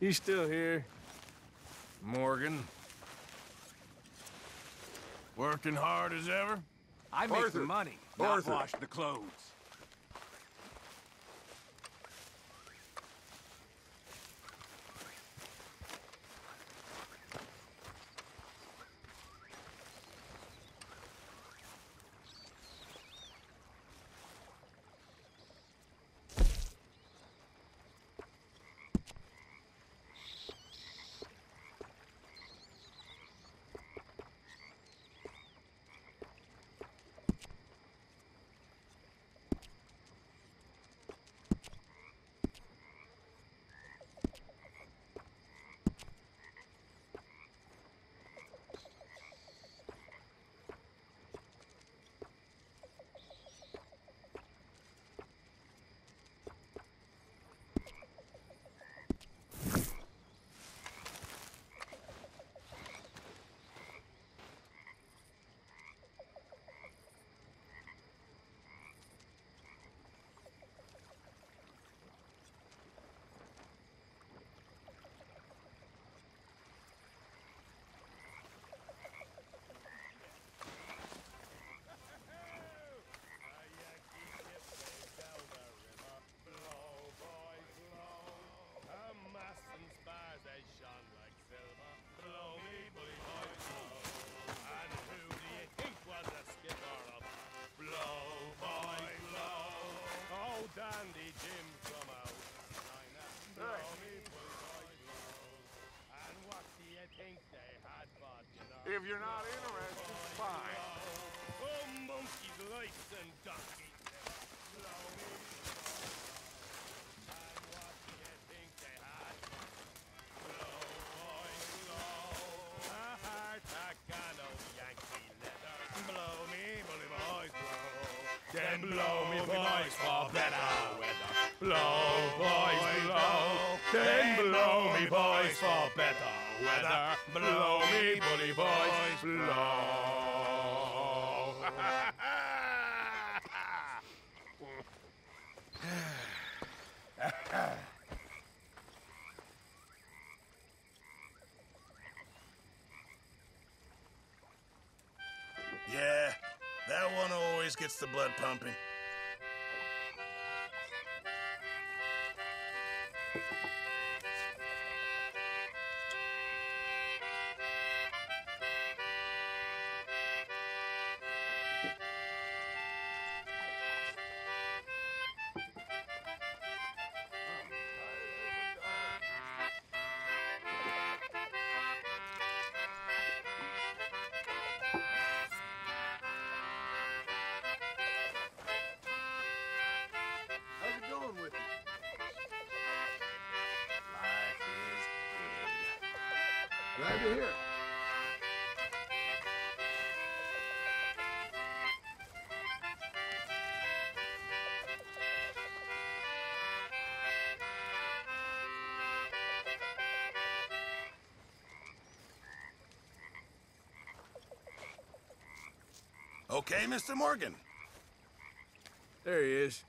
You still here? Morgan. Working hard as ever? I make Arthur. the money, not Arthur. wash the clothes. If you're not interested, fine. Oh, monkeys, lice, and donkeys. And what do you think they had? Blow, boys, blow. A heart attack and old Yankee leather. Blow me, bully boys, blow. Then blow me, boys, for better weather. Blow, boys, blow. Then blow me, boys, for better weather. Blow me, bully boys, blow. Yeah, that one always gets the blood pumping. Glad hear. it. Okay, Mr. Morgan. There he is.